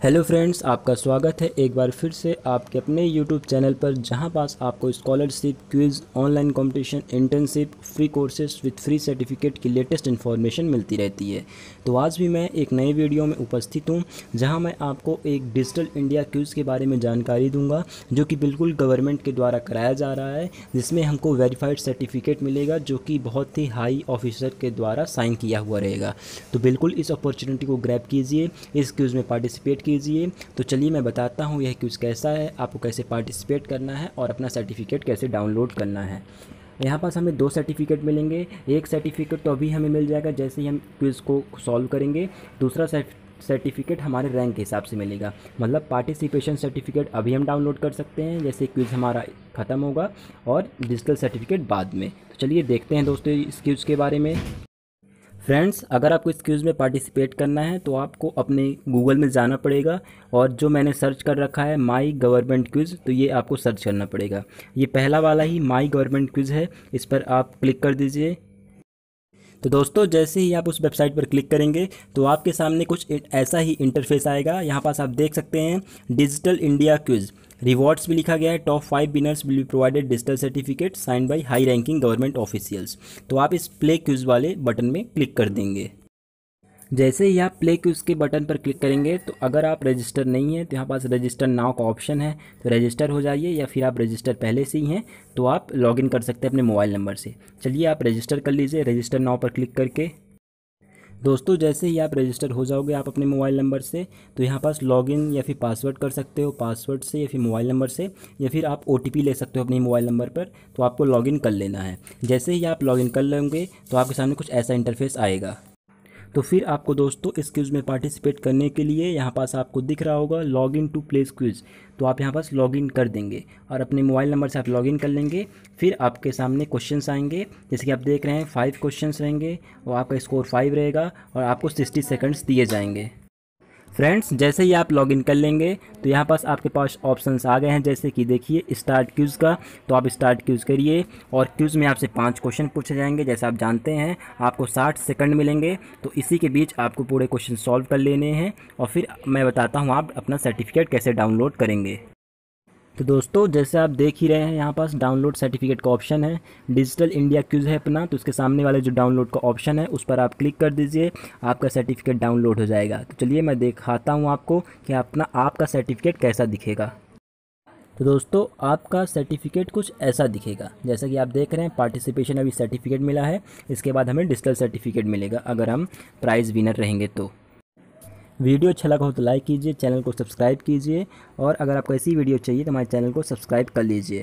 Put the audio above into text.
Hello friends, आपका स्वागत है एक बार फिर से आपके अपने यूट्यूब चैनल पर, जहाँ पास आपको scholarship quiz online competition internship free courses with free certificate की लेटेस्ट इन्फॉर्मेशन मिलती रहती है। तो आज भी मैं एक नए वीडियो में उपस्थित हूँ, जहाँ मैं आपको एक डिजिटल इंडिया क्विज़ के बारे में जानकारी दूँगा, जो कि बिल्कुल गवर्नमेंट के द्वारा कराया जा रहा है, जिसमें हमको वेरीफाइड सर्टिफिकेट मिलेगा, जो कि बहुत ही हाई ऑफिसर के द्वारा साइन किया हुआ रहेगा। तो बिल्कुल इस अपॉर्चुनिटी को ग्रैप कीजिए, इस क्विज़ में पार्टिसिपेट कीजिए। तो चलिए मैं बताता हूँ यह क्विज़ कैसा है, आपको कैसे पार्टिसिपेट करना है और अपना सर्टिफिकेट कैसे डाउनलोड करना है। यहाँ पास हमें दो सर्टिफिकेट मिलेंगे, एक सर्टिफिकेट तो अभी हमें मिल जाएगा जैसे ही हम क्विज़ को सॉल्व करेंगे, दूसरा सर्टिफिकेट हमारे रैंक के हिसाब से मिलेगा। मतलब पार्टिसिपेशन सर्टिफिकेट अभी हम डाउनलोड कर सकते हैं, जैसे क्विज़ हमारा ख़त्म होगा और डिजिटल सर्टिफिकेट बाद में। तो चलिए देखते हैं दोस्तों इस क्विज़ के बारे में। फ्रेंड्स अगर आपको इस क्यूज़ में पार्टिसिपेट करना है तो आपको अपने गूगल में जाना पड़ेगा और जो मैंने सर्च कर रखा है माई गवर्नमेंट क्यूज़ तो ये आपको सर्च करना पड़ेगा। ये पहला वाला ही माई गवर्नमेंट क्यूज़ है, इस पर आप क्लिक कर दीजिए। तो दोस्तों, जैसे ही आप उस वेबसाइट पर क्लिक करेंगे तो आपके सामने कुछ ऐसा ही इंटरफेस आएगा। यहाँ पास आप देख सकते हैं डिजिटल इंडिया क्विज़ रिवॉर्ड्स भी लिखा गया है top five winners will be provided digital certificate sign by high ranking government officials तो आप इस प्ले क्यूज़ वाले बटन में क्लिक कर देंगे। जैसे ही आप प्ले के बटन पर क्लिक करेंगे तो अगर आप रजिस्टर नहीं हैं तो यहाँ पास रजिस्टर नाव का ऑप्शन है तो रजिस्टर हो जाइए या फिर आप रजिस्टर पहले से ही हैं तो आप लॉगिन कर सकते हैं अपने मोबाइल नंबर से। चलिए आप रजिस्टर कर लीजिए रजिस्टर नाव पर क्लिक करके। दोस्तों, जैसे ही आप रजिस्टर हो जाओगे आप अपने मोबाइल नंबर से तो यहाँ पास लॉगिन या फिर पासवर्ड कर सकते हो पासवर्ड से या फिर मोबाइल नंबर से, या फिर आप ओटीपी ले सकते हो अपने मोबाइल नंबर पर तो आपको लॉगिन कर लेना है। जैसे ही आप लॉगिन कर लेंगे तो आपके सामने कुछ ऐसा इंटरफेस आएगा। तो फिर आपको दोस्तों इस क्विज़ में पार्टिसिपेट करने के लिए यहाँ पास आपको दिख रहा होगा log in to plays quiz तो आप यहाँ पास लॉग इन कर देंगे और अपने मोबाइल नंबर से आप लॉग इन कर लेंगे। फिर आपके सामने क्वेश्चंस आएँगे। जैसे कि आप देख रहे हैं, फाइव क्वेश्चंस रहेंगे और आपका स्कोर फाइव रहेगा और आपको सिक्सटी सेकेंड्स दिए जाएँगे। फ्रेंड्स, जैसे ही आप लॉगिन कर लेंगे तो यहाँ पास आपके पास ऑप्शंस आ गए हैं, जैसे कि देखिए, स्टार्ट क्यूज़ का। तो आप स्टार्ट क्यूज़ करिए और क्यूज़ में आपसे पाँच क्वेश्चन पूछे जाएँगे। जैसे आप जानते हैं, आपको साठ सेकंड मिलेंगे तो इसी के बीच आपको पूरे क्वेश्चन सॉल्व कर लेने हैं। और फिर मैं बताता हूँ, आप अपना सर्टिफिकेट कैसे डाउनलोड करेंगे। तो दोस्तों, जैसे आप देख ही रहे हैं, यहाँ पास डाउनलोड सर्टिफिकेट का ऑप्शन है। डिजिटल इंडिया क्यूज़ है अपना तो उसके सामने वाले जो डाउनलोड का ऑप्शन है, उस पर आप क्लिक कर दीजिए, आपका सर्टिफिकेट डाउनलोड हो जाएगा। तो चलिए मैं दिखाता हूँ आपको कि अपना, आपका सर्टिफिकेट कैसा दिखेगा। तो दोस्तों, आपका सर्टिफिकेट कुछ ऐसा दिखेगा, जैसा कि आप देख रहे हैं पार्टिसिपेशन अभी सर्टिफिकेट मिला है, इसके बाद हमें डिजिटल सर्टिफिकेट मिलेगा, अगर हम प्राइज़ विनर रहेंगे तो। वीडियो अच्छा लगा हो तो लाइक कीजिए, चैनल को सब्सक्राइब कीजिए और अगर आपको ऐसी वीडियो चाहिए तो हमारे चैनल को सब्सक्राइब कर लीजिए।